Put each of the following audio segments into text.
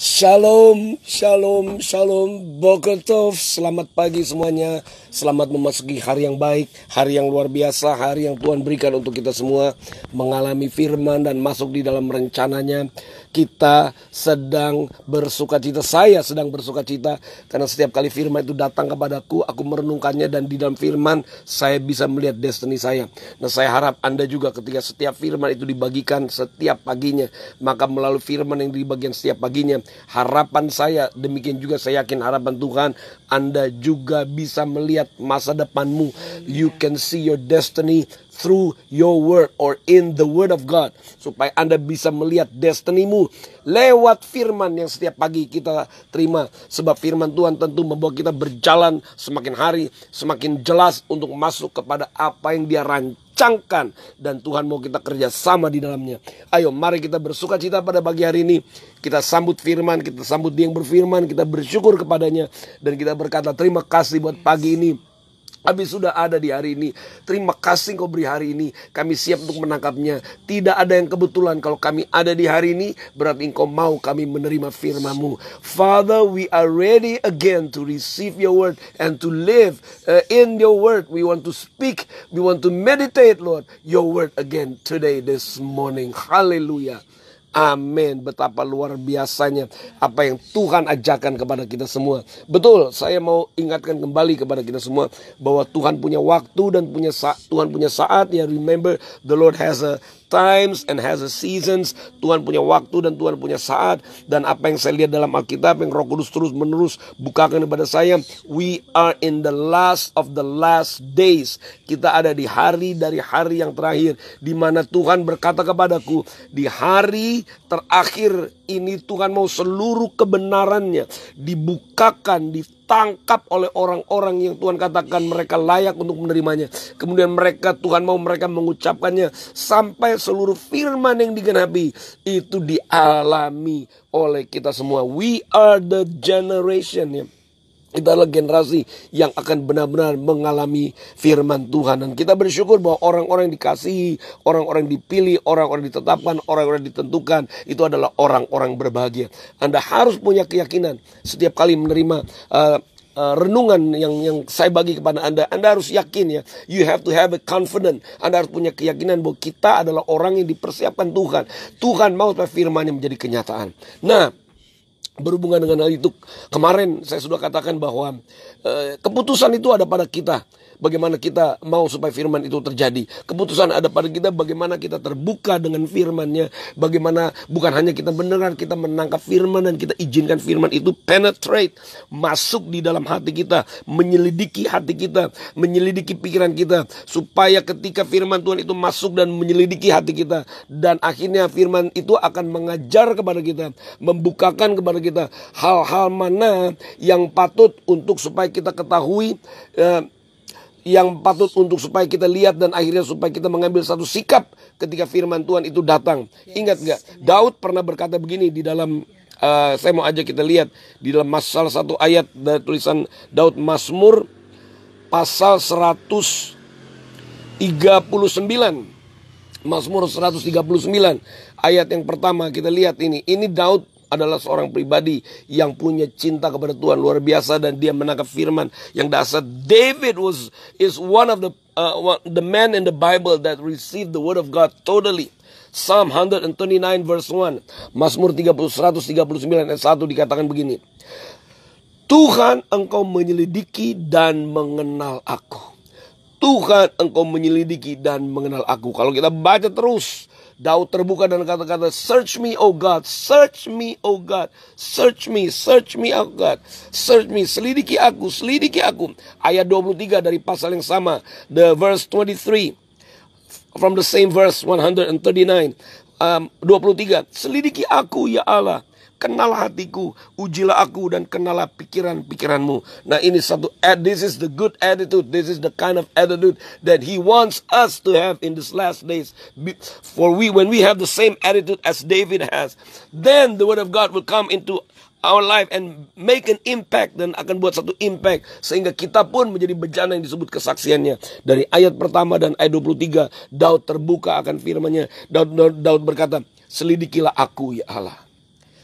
Shalom, shalom, shalom, Bokotov, selamat pagi semuanya. Selamat memasuki hari yang baik, hari yang luar biasa, hari yang Tuhan berikan untuk kita semua. Mengalami firman dan masuk di dalam rencananya. Kita sedang bersuka cita, saya sedang bersuka cita. Karena setiap kali firman itu datang kepadaku, aku merenungkannya Dan di dalam firman saya bisa melihat destiny saya. Nah saya harap Anda juga ketika setiap firman itu dibagikan setiap paginya Maka melalui firman yang dibagikan setiap paginya harapan saya demikian juga saya yakin harapan Tuhan Anda juga bisa melihat masa depanmu. You can see your destiny through your word or in the word of God. Supaya Anda bisa melihat destinimu lewat firman yang setiap pagi kita terima. Sebab firman Tuhan tentu membawa kita berjalan semakin hari semakin jelas untuk masuk kepada apa yang dia rancangkan dan Tuhan mau kita kerja sama di dalamnya. Ayo mari kita bersuka cita pada pagi hari ini. Kita sambut firman kita sambut dia yang berfirman kita bersyukur kepadanya. Dan kita berkata terima kasih buat pagi ini Kami sudah ada di hari ini. Terima kasih kau beri hari ini. Kami siap untuk menangkapnya. Tidak ada yang kebetulan. Kalau kami ada di hari ini, berarti engkau mau kami menerima firmamu. Father, we are ready again to receive your word and to live uh, in your word. We want to speak. We want to meditate, Lord, your word again today, this morning. Hallelujah. Amin. Betapa luar biasanya apa yang Tuhan ajarkan kepada kita semua. Betul, saya mau ingatkan kembali kepada kita semua bahwa Tuhan punya waktu dan punya Tuhan punya saat. Ya, remember the Lord has a times and has a seasons. Tuhan punya waktu dan Tuhan punya saat. Dan apa yang saya lihat dalam Alkitab yang Roh Kudus terus menerus bukakan kepada saya, we are in the last of the last days. Kita ada di hari dari hari yang terakhir di mana Tuhan berkata kepadaku, di hari terakhir ini Tuhan mau seluruh kebenarannya dibukakan, ditangkap oleh orang-orang yang Tuhan katakan mereka layak untuk menerimanya. Kemudian mereka Tuhan mau mereka mengucapkannya sampai seluruh firman yang digenapi itu dialami oleh kita semua. We are the generation ya kita adalah generasi yang akan benar-benar mengalami firman Tuhan. Dan kita bersyukur bahwa orang-orang yang dikasihi, orang-orang yang dipilih, orang-orang yang ditetapkan, orang-orang yang ditentukan, itu adalah orang-orang berbahagia. Anda harus punya keyakinan setiap kali menerima uh, uh, renungan yang yang saya bagi kepada Anda, Anda harus yakin ya. You have to have a confident. Anda harus punya keyakinan bahwa kita adalah orang yang dipersiapkan Tuhan. Tuhan mau supaya firman yang menjadi kenyataan. Nah, berhubungan dengan hal itu kemarin saya sudah katakan bahwa e, keputusan itu ada pada kita bagaimana kita mau supaya firman itu terjadi. Keputusan ada pada kita bagaimana kita terbuka dengan firmannya. Bagaimana bukan hanya kita mendengar kita menangkap firman dan kita izinkan firman itu penetrate masuk di dalam hati kita menyelidiki hati kita menyelidiki pikiran kita supaya ketika firman Tuhan itu masuk dan menyelidiki hati kita dan akhirnya firman itu akan mengajar kepada kita membukakan kepada kita kita hal-hal mana yang patut untuk supaya kita ketahui eh, yang patut untuk supaya kita lihat dan akhirnya supaya kita mengambil satu sikap ketika firman Tuhan itu datang. Ingat nggak? Daud pernah berkata begini di dalam uh, saya mau aja kita lihat di dalam salah satu ayat dari tulisan Daud Mazmur pasal 139. Mazmur 139 ayat yang pertama kita lihat ini. Ini Daud adalah seorang pribadi yang punya cinta kepada Tuhan luar biasa dan dia menangkap firman yang dasar David was is one of the uh, the man in the Bible that received the word of God totally. Psalm 139 verse 1. Mazmur 30 139 ayat 1 dikatakan begini. Tuhan engkau menyelidiki dan mengenal aku. Tuhan engkau menyelidiki dan mengenal aku. Kalau kita baca terus Daud terbuka dan kata-kata, Search me, O God, search me, O God, search me, search me, O God, search me, selidiki aku, selidiki aku. Ayat 23 dari pasal yang sama, the verse 23, from the same verse 139, um, 23, selidiki aku ya Allah, kenal hatiku, ujilah aku dan kenallah pikiran-pikiranmu. Nah ini satu, this is the good attitude, this is the kind of attitude that he wants us to have in this last days. For we, when we have the same attitude as David has, then the word of God will come into our life and make an impact dan akan buat satu impact sehingga kita pun menjadi bejana yang disebut kesaksiannya dari ayat pertama dan ayat 23 Daud terbuka akan firman-Nya Daud, Daud, Daud berkata selidikilah aku ya Allah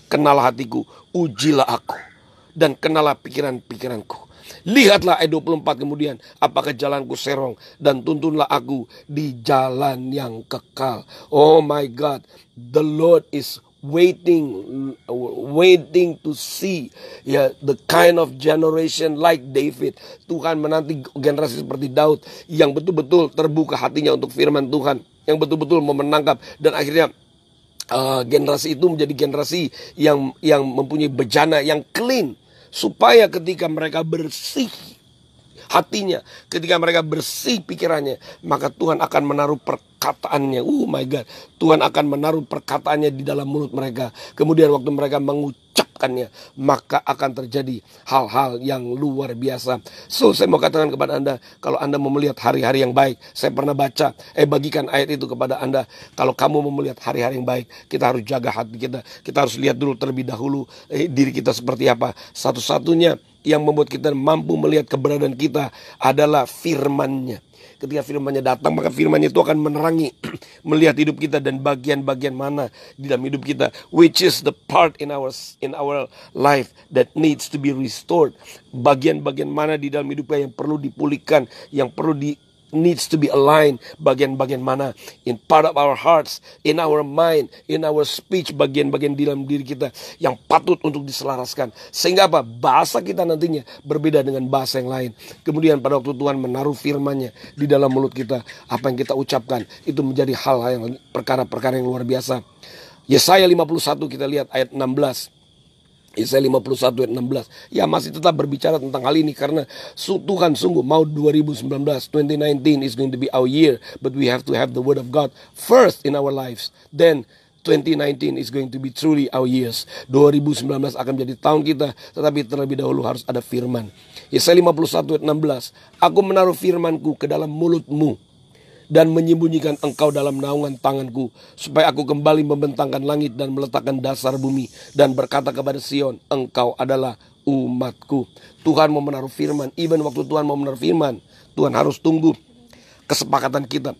Kenal hatiku, ujilah aku. Dan kenallah pikiran-pikiranku. Lihatlah ayat 24 kemudian, apakah jalanku serong dan tuntunlah aku di jalan yang kekal. Oh my God, the Lord is waiting waiting to see yeah, the kind of generation like David Tuhan menanti generasi seperti Daud yang betul-betul terbuka hatinya untuk firman Tuhan yang betul-betul mau menangkap dan akhirnya uh, generasi itu menjadi generasi yang yang mempunyai bejana yang clean supaya ketika mereka bersih hatinya, ketika mereka bersih pikirannya, maka Tuhan akan menaruh perkataannya. Oh my God, Tuhan akan menaruh perkataannya di dalam mulut mereka. Kemudian waktu mereka mengucapkannya, maka akan terjadi hal-hal yang luar biasa. So, saya mau katakan kepada Anda, kalau Anda mau melihat hari-hari yang baik, saya pernah baca, eh bagikan ayat itu kepada Anda. Kalau kamu mau melihat hari-hari yang baik, kita harus jaga hati kita. Kita harus lihat dulu terlebih dahulu eh, diri kita seperti apa. Satu-satunya yang membuat kita mampu melihat keberadaan kita adalah firman-Nya. Ketika firman-Nya datang, maka firman-Nya itu akan menerangi melihat hidup kita dan bagian-bagian mana di dalam hidup kita, which is the part in our in our life that needs to be restored. Bagian-bagian mana di dalam hidup kita yang perlu dipulihkan, yang perlu di needs to be aligned bagian-bagian mana in part of our hearts, in our mind, in our speech bagian-bagian di dalam diri kita yang patut untuk diselaraskan. Sehingga apa? Bahasa kita nantinya berbeda dengan bahasa yang lain. Kemudian pada waktu Tuhan menaruh firman-Nya di dalam mulut kita, apa yang kita ucapkan itu menjadi hal yang perkara-perkara yang luar biasa. Yesaya 51 kita lihat ayat 16. Yesaya 51 ayat 16. Ya masih tetap berbicara tentang hal ini karena Tuhan sungguh mau 2019 2019 is going to be our year but we have to have the word of God first in our lives. Then 2019 is going to be truly our years. 2019 akan menjadi tahun kita, tetapi terlebih dahulu harus ada firman. Yesaya 51 ayat 16. Aku menaruh firmanku ke dalam mulutmu dan menyembunyikan engkau dalam naungan tanganku supaya aku kembali membentangkan langit dan meletakkan dasar bumi dan berkata kepada Sion engkau adalah umatku. Tuhan mau menaruh firman even waktu Tuhan mau menaruh firman Tuhan harus tunggu kesepakatan kita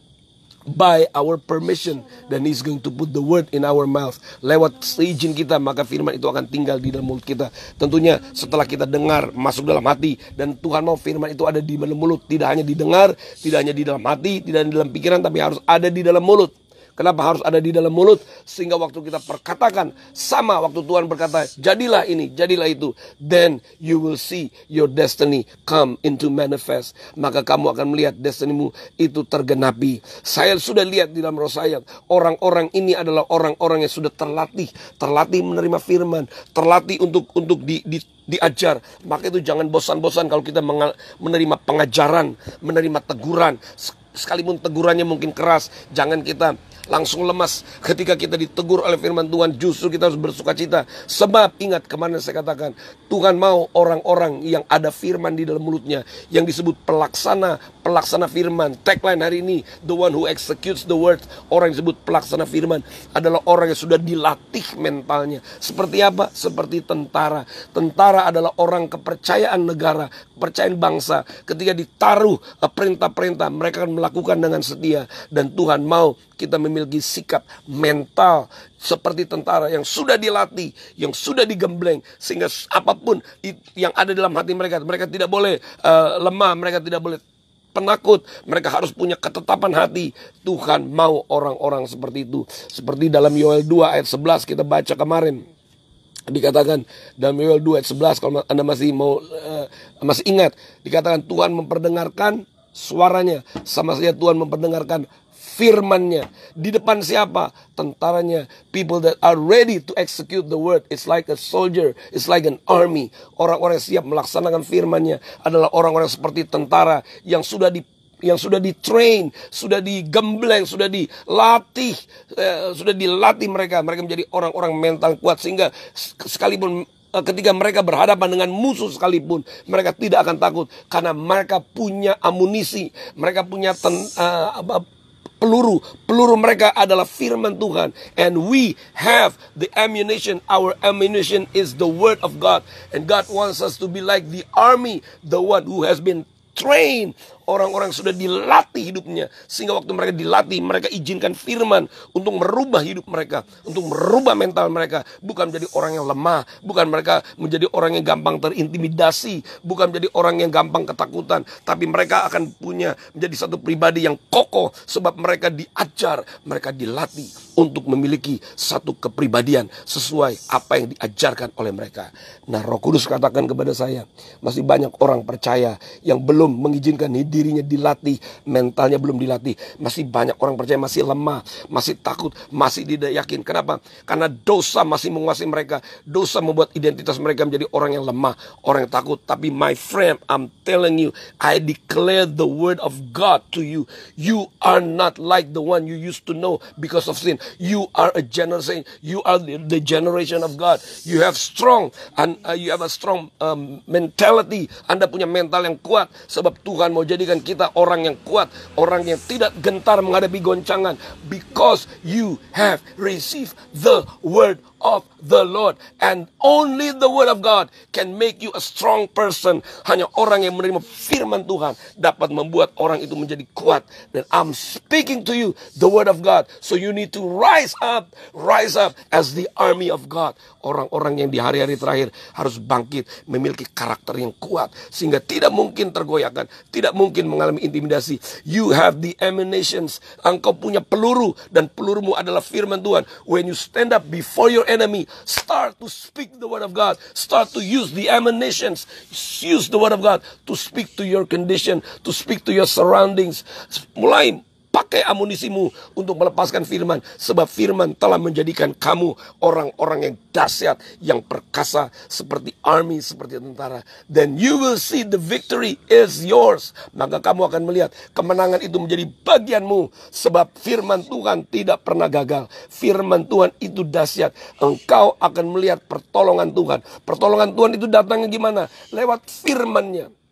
by our permission. Dan he's going to put the word in our mouth. Lewat seizin kita maka firman itu akan tinggal di dalam mulut kita. Tentunya setelah kita dengar masuk dalam hati. Dan Tuhan mau firman itu ada di dalam mulut. Tidak hanya didengar tidak hanya di dalam hati tidak hanya di dalam pikiran tapi harus ada di dalam mulut Kenapa harus ada di dalam mulut? Sehingga waktu kita perkatakan sama waktu Tuhan berkata, jadilah ini, jadilah itu. Then you will see your destiny come into manifest. Maka kamu akan melihat destinimu itu tergenapi. Saya sudah lihat di dalam roh saya, orang-orang ini adalah orang-orang yang sudah terlatih, terlatih menerima firman, terlatih untuk untuk di, di diajar. Maka itu jangan bosan-bosan kalau kita menerima pengajaran, menerima teguran. Sekalipun tegurannya mungkin keras, jangan kita langsung lemas ketika kita ditegur oleh firman Tuhan. Justru kita harus bersuka cita. Sebab ingat kemarin saya katakan Tuhan mau orang-orang yang ada firman di dalam mulutnya yang disebut pelaksana pelaksana firman. Tagline hari ini the one who executes the word. Orang yang disebut pelaksana firman adalah orang yang sudah dilatih mentalnya. Seperti apa? Seperti tentara. Tentara adalah orang kepercayaan negara kepercayaan bangsa. Ketika ditaruh eh, perintah-perintah mereka akan melakukan dengan setia. Dan Tuhan mau kita memiliki sikap mental seperti tentara yang sudah dilatih, yang sudah digembleng sehingga apa pun yang ada dalam hati mereka, mereka tidak boleh uh, lemah, mereka tidak boleh penakut, mereka harus punya ketetapan hati. Tuhan mau orang-orang seperti itu. Seperti dalam Yoel 2 ayat 11 kita baca kemarin. Dikatakan dalam Yoel 2 ayat 11 kalau Anda masih mau uh, masih ingat, dikatakan Tuhan memperdengarkan suaranya sama saja Tuhan memperdengarkan firmannya. Di depan siapa? Tentaranya. People that are ready to execute the word. It's like a soldier. It's like an army. Orang-orang siap melaksanakan firmannya adalah orang-orang seperti tentara yang sudah di yang sudah di train, sudah digembleng, sudah dilatih, eh, sudah dilatih mereka. Mereka menjadi orang-orang mental kuat sehingga sekalipun eh, ketika mereka berhadapan dengan musuh sekalipun mereka tidak akan takut karena mereka punya amunisi, mereka punya ten, uh, peluru. Peluru mereka adalah firman Tuhan. And we have the ammunition. Our ammunition is the word of God. And God wants us to be like the army, the one who has been trained orang-orang sudah dilatih hidupnya sehingga waktu mereka dilatih mereka izinkan firman untuk merubah hidup mereka, untuk merubah mental mereka, bukan menjadi orang yang lemah, bukan mereka menjadi orang yang gampang terintimidasi, bukan menjadi orang yang gampang ketakutan, tapi mereka akan punya menjadi satu pribadi yang kokoh sebab mereka diajar, mereka dilatih untuk memiliki satu kepribadian sesuai apa yang diajarkan oleh mereka. Nah, Roh Kudus katakan kepada saya, masih banyak orang percaya yang belum mengizinkan dirinya dilatih, mentalnya belum dilatih. Masih banyak orang percaya masih lemah, masih takut, masih tidak yakin. Kenapa? Karena dosa masih menguasai mereka. Dosa membuat identitas mereka menjadi orang yang lemah, orang yang takut. Tapi my friend, I'm telling you, I declare the word of God to you. You are not like the one you used to know because of sin. You are a generation. You are the generation of God. You have strong and uh, you have a strong um, mentality. Anda punya mental yang kuat sebab Tuhan mau jadikan kita orang yang kuat, orang yang tidak gentar menghadapi goncangan. Because you have received the word of the Lord and only the word of God can make you a strong person. Hanya orang yang menerima firman Tuhan dapat membuat orang itu menjadi kuat. Dan I'm speaking to you the word of God. So you need to rise up, rise up as the army of God. Orang-orang yang di hari-hari terakhir harus bangkit, memiliki karakter yang kuat sehingga tidak mungkin tergoyahkan, tidak mungkin mengalami intimidasi. You have the emanations. Engkau punya peluru dan pelurumu adalah firman Tuhan. When you stand up before your enemy, start to speak the word of God. Start to use the emanations. Use the word of God to speak to your condition, to speak to your surroundings. Mulai pakai amunisimu untuk melepaskan firman sebab firman telah menjadikan kamu orang-orang yang dahsyat yang perkasa seperti army seperti tentara. Then you will see the victory is yours. Maka kamu akan melihat kemenangan itu menjadi bagianmu sebab firman Tuhan tidak pernah gagal. Firman Tuhan itu dahsyat. Engkau akan melihat pertolongan Tuhan. Pertolongan Tuhan itu datangnya gimana? Lewat firmannya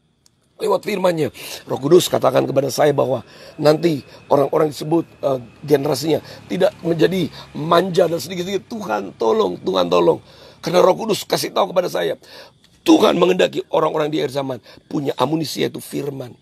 lewat firmannya. Roh Kudus katakan kepada saya bahwa nanti orang-orang disebut uh, generasinya tidak menjadi manja dan sedikit-sedikit Tuhan tolong, Tuhan tolong. Karena Roh Kudus kasih tahu kepada saya, Tuhan mengendaki orang-orang di akhir zaman punya amunisi yaitu firman.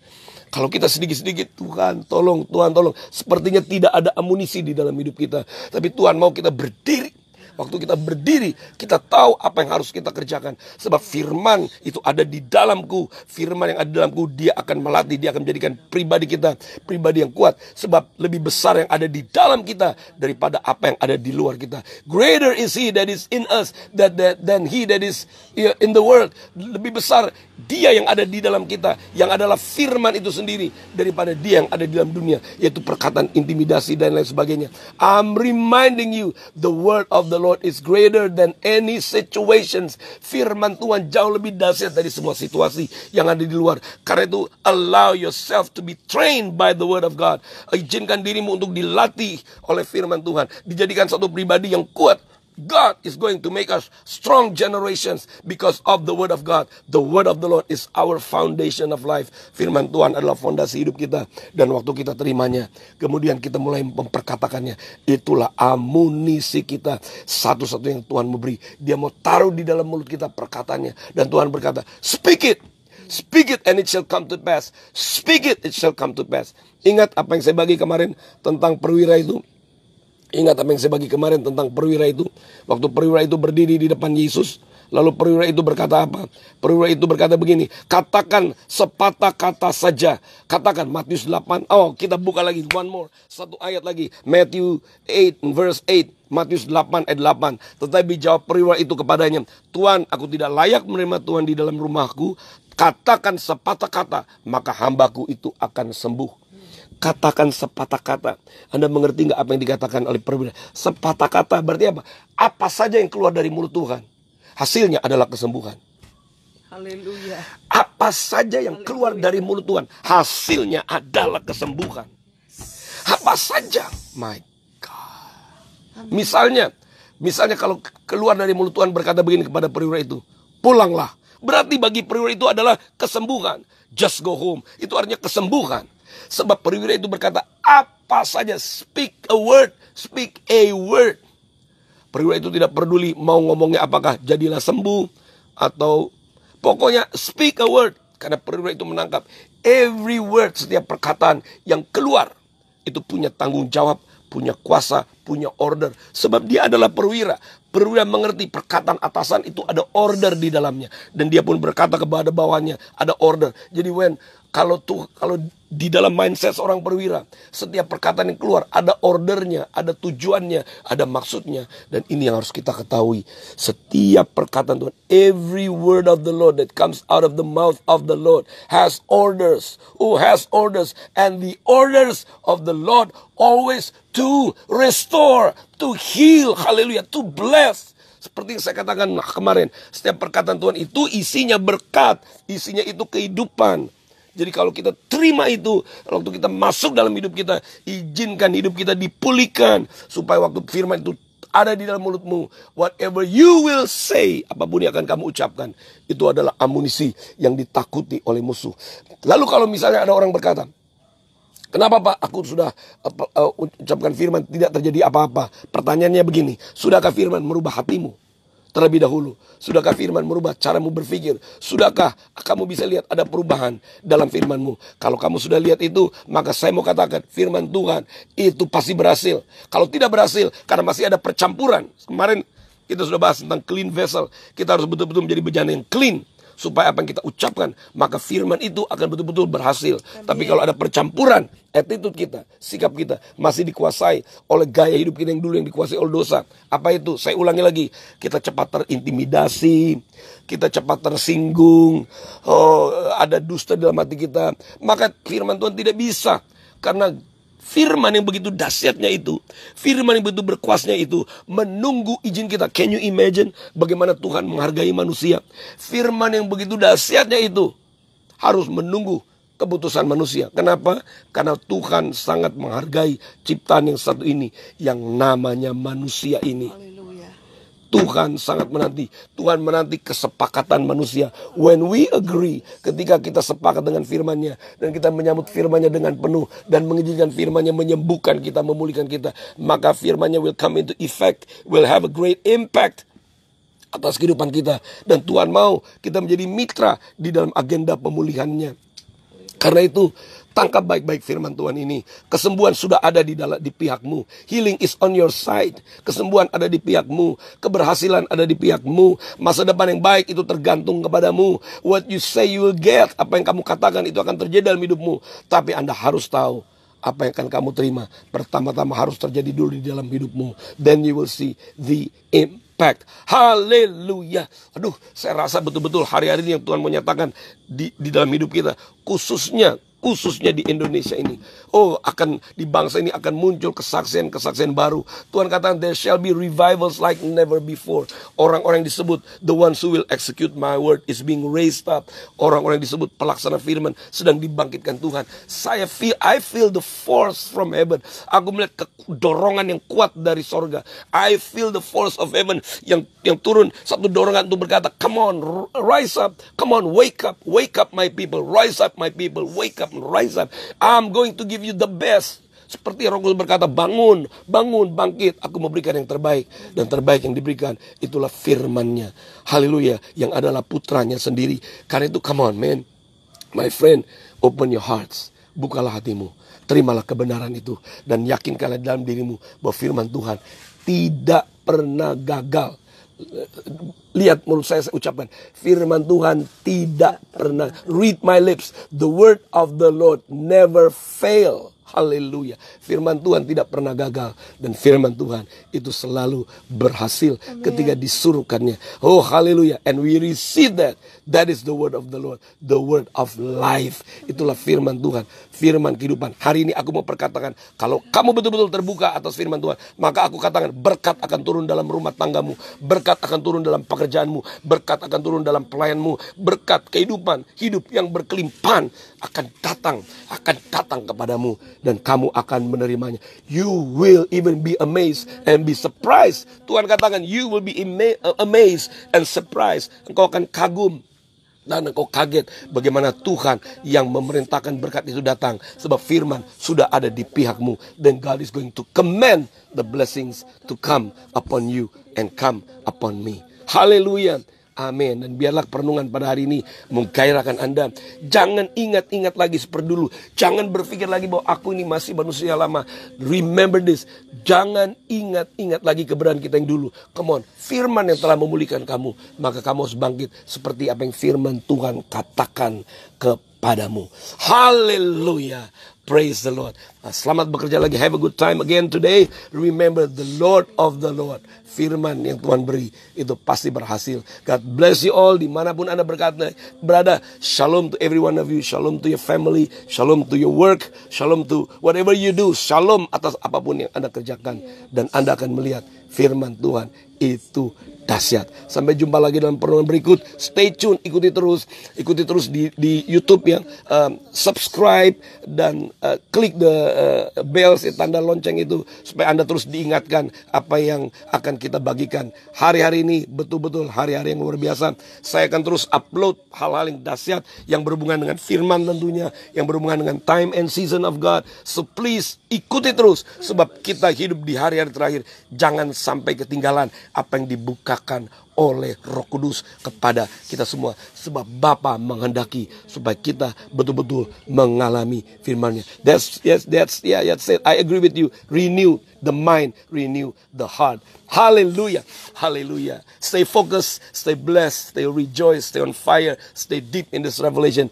Kalau kita sedikit-sedikit Tuhan tolong, Tuhan tolong. Sepertinya tidak ada amunisi di dalam hidup kita. Tapi Tuhan mau kita berdiri Waktu kita berdiri, kita tahu apa yang harus kita kerjakan. Sebab firman itu ada di dalamku. Firman yang ada di dalamku, dia akan melatih, dia akan menjadikan pribadi kita pribadi yang kuat. Sebab lebih besar yang ada di dalam kita daripada apa yang ada di luar kita. Greater is he that is in us that, that, than he that is in the world. Lebih besar dia yang ada di dalam kita, yang adalah firman itu sendiri daripada dia yang ada di dalam dunia, yaitu perkataan intimidasi dan lain sebagainya. I'm reminding you the word of the Lord is greater than any situations. Firman Tuhan jauh lebih dahsyat dari semua situasi yang ada di luar. Karena itu allow yourself to be trained by the word of God. Izinkan dirimu untuk dilatih oleh firman Tuhan. Dijadikan satu pribadi yang kuat God is going to make us strong generations because of the word of God. The word of the Lord is our foundation of life. Firman Tuhan adalah fondasi hidup kita dan waktu kita terimanya, kemudian kita mulai memperkatakannya. Itulah amunisi kita. Satu-satu yang Tuhan memberi. Dia mau taruh di dalam mulut kita perkataannya dan Tuhan berkata, "Speak it." Speak it and it shall come to pass. Speak it, it shall come to pass. Ingat apa yang saya bagi kemarin tentang perwira itu? Ingat apa yang saya bagi kemarin tentang perwira itu. Waktu perwira itu berdiri di depan Yesus. Lalu perwira itu berkata apa? Perwira itu berkata begini. Katakan sepatah kata saja. Katakan Matius 8. Oh kita buka lagi. One more. Satu ayat lagi. Matthew 8 verse 8. Matius 8 ayat 8. Tetapi jawab perwira itu kepadanya. Tuhan aku tidak layak menerima Tuhan di dalam rumahku. Katakan sepatah kata. Maka hambaku itu akan sembuh katakan sepatah kata. Anda mengerti nggak apa yang dikatakan oleh perwira? Sepatah kata berarti apa? Apa saja yang keluar dari mulut Tuhan, hasilnya adalah kesembuhan. Haleluya. Apa saja yang keluar dari mulut Tuhan, hasilnya adalah kesembuhan. Apa saja, my God. Misalnya, misalnya kalau keluar dari mulut Tuhan berkata begini kepada perwira itu, pulanglah. Berarti bagi perwira itu adalah kesembuhan. Just go home. Itu artinya kesembuhan. Sebab perwira itu berkata, apa saja, speak a word, speak a word. Perwira itu tidak peduli mau ngomongnya apakah jadilah sembuh atau pokoknya speak a word. Karena perwira itu menangkap Every word, setiap perkataan yang keluar itu punya tanggung jawab, punya kuasa, punya order. Sebab dia adalah perwira. Perwira mengerti perkataan atasan itu ada order di dalamnya. Dan dia pun berkata kepada bawahnya, ada order. Jadi when kalau tuh kalau di dalam mindset seorang perwira, setiap perkataan yang keluar ada ordernya, ada tujuannya, ada maksudnya, dan ini yang harus kita ketahui. Setiap perkataan Tuhan, every word of the Lord that comes out of the mouth of the Lord has orders. Who has orders? And the orders of the Lord always to restore, to heal, hallelujah, to bless. Seperti yang saya katakan kemarin, setiap perkataan Tuhan itu isinya berkat, isinya itu kehidupan. Jadi kalau kita terima itu, waktu kita masuk dalam hidup kita, izinkan hidup kita dipulihkan supaya waktu firman itu ada di dalam mulutmu. Whatever you will say, apa pun yang akan kamu ucapkan, itu adalah amunisi yang ditakuti oleh musuh. Lalu kalau misalnya ada orang berkata, Kenapa Pak aku sudah uh, uh, ucapkan firman tidak terjadi apa-apa? Pertanyaannya begini, sudahkah firman merubah hatimu? Terlebih dahulu? Sudahkah firman merubah caramu berpikir? Sudahkah kamu bisa lihat ada perubahan dalam firmanmu? Kalau kamu sudah lihat itu, maka saya mau katakan firman Tuhan itu pasti berhasil. Kalau tidak berhasil, karena masih ada percampuran. Kemarin kita sudah bahas tentang clean vessel. Kita harus betul-betul menjadi bejana yang clean supaya apa yang kita ucapkan maka firman itu akan betul-betul berhasil. Amin. Tapi kalau ada percampuran, attitude kita, sikap kita masih dikuasai oleh gaya hidup kita yang dulu yang dikuasai oleh dosa. Apa itu? Saya ulangi lagi, kita cepat terintimidasi, kita cepat tersinggung, oh, ada dusta dalam hati kita, maka firman Tuhan tidak bisa karena Firman yang begitu dahsyatnya itu, firman yang begitu berkuasnya itu, menunggu izin kita. Can you imagine bagaimana Tuhan menghargai manusia? Firman yang begitu dahsyatnya itu harus menunggu keputusan manusia. Kenapa? Karena Tuhan sangat menghargai ciptaan yang satu ini, yang namanya manusia ini. Tuhan sangat menanti. Tuhan menanti kesepakatan manusia. When we agree, ketika kita sepakat dengan firmannya. Dan kita menyambut firmannya dengan penuh. Dan mengizinkan firmannya menyembuhkan kita, memulihkan kita. Maka firmannya will come into effect. Will have a great impact atas kehidupan kita. Dan Tuhan mau kita menjadi mitra di dalam agenda pemulihannya. Karena itu Tangkap baik-baik firman Tuhan ini. Kesembuhan sudah ada di dalam di pihakmu. Healing is on your side. Kesembuhan ada di pihakmu. Keberhasilan ada di pihakmu. Masa depan yang baik itu tergantung kepadamu. What you say you will get. Apa yang kamu katakan itu akan terjadi dalam hidupmu. Tapi Anda harus tahu apa yang akan kamu terima. Pertama-tama harus terjadi dulu di dalam hidupmu. Then you will see the impact. Haleluya. Aduh, saya rasa betul-betul hari-hari ini yang Tuhan menyatakan di, di dalam hidup kita. Khususnya khususnya di Indonesia ini. Oh, akan di bangsa ini akan muncul kesaksian-kesaksian baru. Tuhan katakan there shall be revivals like never before. Orang-orang disebut the ones who will execute my word is being raised up. Orang-orang disebut pelaksana firman sedang dibangkitkan Tuhan. Saya feel I feel the force from heaven. Aku melihat dorongan yang kuat dari sorga. I feel the force of heaven yang yang turun satu dorongan untuk berkata, "Come on, rise up. Come on, wake up. Wake up my people. Rise up my people. Wake up rise up. I'm going to give you the best. Seperti Kudus berkata, bangun, bangun, bangkit. Aku memberikan yang terbaik. Dan terbaik yang diberikan, itulah firmannya. Haleluya. Yang adalah putranya sendiri. Karena itu, come on man. My friend, open your hearts. Bukalah hatimu. Terimalah kebenaran itu. Dan yakinkanlah dalam dirimu bahwa firman Tuhan tidak pernah gagal lihat mulut saya, saya ucapkan firman Tuhan tidak pernah read my lips the word of the Lord never fail Haleluya. Firman Tuhan tidak pernah gagal. Dan firman Tuhan itu selalu berhasil Amen. ketika disuruhkannya. Oh haleluya. And we receive that. That is the word of the Lord. The word of life. Itulah firman Tuhan. Firman kehidupan. Hari ini aku mau perkatakan. Kalau kamu betul-betul terbuka atas firman Tuhan. Maka aku katakan berkat akan turun dalam rumah tanggamu. Berkat akan turun dalam pekerjaanmu. Berkat akan turun dalam pelayanmu. Berkat kehidupan. Hidup yang berkelimpahan akan datang. Akan datang kepadamu dan kamu akan menerimanya. You will even be amazed and be surprised. Tuhan katakan, you will be amazed and surprised. Engkau akan kagum dan engkau kaget bagaimana Tuhan yang memerintahkan berkat itu datang. Sebab firman sudah ada di pihakmu. Dan God is going to command the blessings to come upon you and come upon me. Haleluya. Amin. Dan biarlah perenungan pada hari ini menggairahkan Anda. Jangan ingat-ingat lagi seperti dulu. Jangan berpikir lagi bahwa aku ini masih manusia lama. Remember this. Jangan ingat-ingat lagi keberadaan kita yang dulu. Come on. Firman yang telah memulihkan kamu. Maka kamu harus bangkit seperti apa yang firman Tuhan katakan kepadamu. Haleluya. Praise the Lord. Nah, selamat bekerja lagi. Have a good time again today. Remember the Lord of the Lord. Firman yang Tuhan beri itu pasti berhasil. God bless you all di mana pun anda berkata berada. Shalom to every one of you. Shalom to your family. Shalom to your work. Shalom to whatever you do. Shalom atas apa pun yang anda kerjakan dan anda akan melihat firman Tuhan itu dahsyat. Sampai jumpa lagi dalam pertemuan berikut. Stay tune, ikuti terus, ikuti terus di di YouTube yang um, subscribe dan uh, klik the uh, bells tanda lonceng itu supaya Anda terus diingatkan apa yang akan kita bagikan. Hari-hari ini betul-betul hari-hari yang luar biasa. Saya akan terus upload hal-hal yang dahsyat yang berhubungan dengan firman tentunya, yang berhubungan dengan time and season of God. So please ikuti terus sebab kita hidup di hari-hari terakhir. Jangan sampai ketinggalan apa yang dibuka dinyatakan oleh Roh Kudus kepada kita semua sebab Bapa menghendaki supaya kita betul-betul mengalami firman-Nya. That's yes that's yeah that's it. I agree with you. Renew the mind, renew the heart. Hallelujah. Hallelujah. Stay focused, stay blessed, stay rejoice, stay on fire, stay deep in this revelation.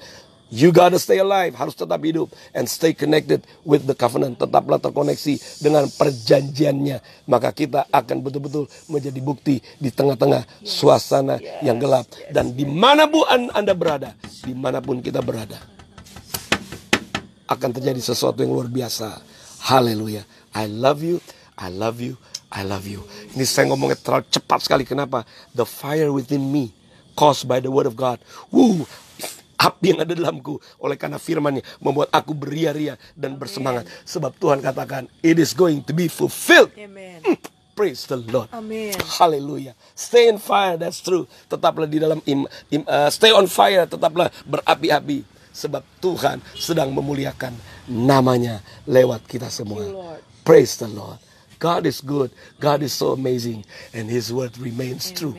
You gotta stay alive, harus tetap hidup and stay connected with the covenant. Tetaplah terkoneksi dengan perjanjiannya. Maka kita akan betul-betul menjadi bukti di tengah-tengah suasana yang gelap. Dan di mana pun Anda berada, di mana pun kita berada, akan terjadi sesuatu yang luar biasa. Haleluya. I love you, I love you, I love you. Ini saya ngomongnya terlalu cepat sekali. Kenapa? The fire within me caused by the word of God. Woo, api yang ada dalamku oleh karena firmannya membuat aku beria-ria dan bersemangat. Sebab Tuhan katakan it is going to be fulfilled. Amen. Mm, praise the Lord. Amen. Hallelujah. Stay in fire that's true. Tetaplah di dalam im, im, uh, stay on fire tetaplah berapi-api. Sebab Tuhan sedang memuliakan namanya lewat kita semua. Praise the Lord. God is good. God is so amazing. And His word remains Amen. true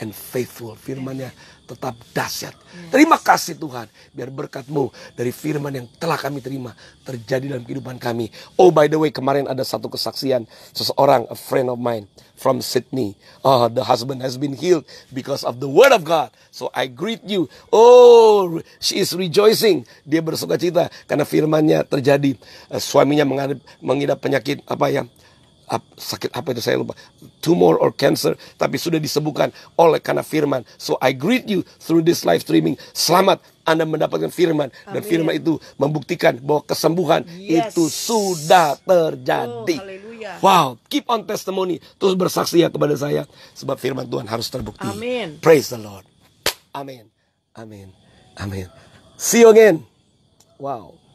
and faithful. Firmannya tetap dahsyat. Terima kasih Tuhan. Biar berkatmu dari firman yang telah kami terima terjadi dalam kehidupan kami. Oh by the way kemarin ada satu kesaksian seseorang, a friend of mine from Sydney. Oh the husband has been healed because of the word of God. So I greet you. Oh she is rejoicing. Dia bersuka cita karena firmannya terjadi. Uh, suaminya mengidap penyakit apa ya? Sakit apa itu? Saya lupa. Tumor or cancer tapi sudah disembuhkan oleh karena firman. So I greet you through this live streaming. Selamat anda mendapatkan firman. Amin. dan firman itu membuktikan bahwa kesembuhan yes. itu sudah terjadi. Oh, wow keep on testimony. Terus bersaksi ya kepada saya. Sebab firman Tuhan harus terbukti. Amin. praise the Lord. Amin. Amin. Amin. See you again. Wow